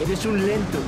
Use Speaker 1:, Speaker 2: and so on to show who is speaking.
Speaker 1: Eres un lento.